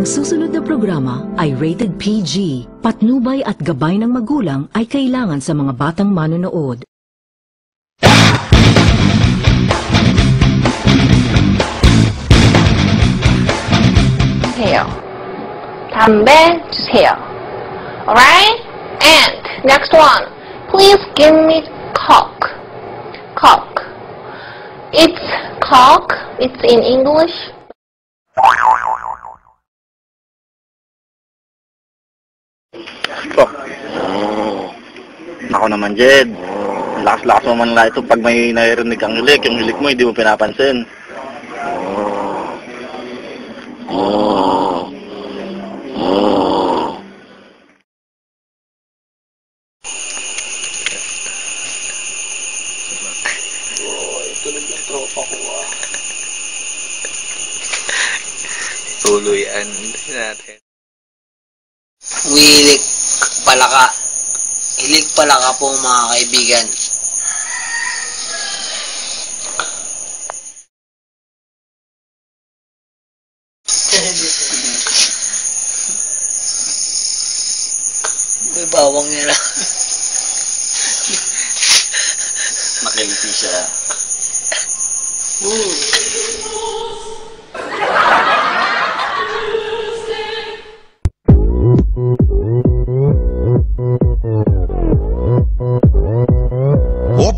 Ang susunod na programa ay rated PG. Patnubay at gabay ng magulang ay kailangan sa mga batang manonood. 주세요. 담배 주세요. Alright? And next one. Please give me coke. Coke. It's coke. It's in English. Nako naman, Jed. Lakas-lakas mo man lang ito pag may naririnig kang hilik. Yung hilik mo, hindi mo pinapansin. Tuluyan natin. Umihilig pala ka. Hilig pala ka po mga kaibigan. May bawang nila. Nakiliti siya.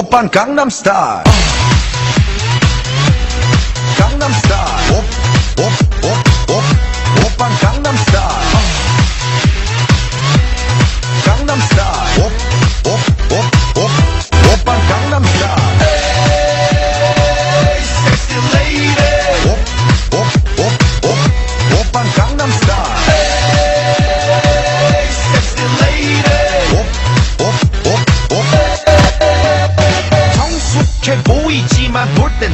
오빤 강남스타일 강남스타일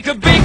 could be.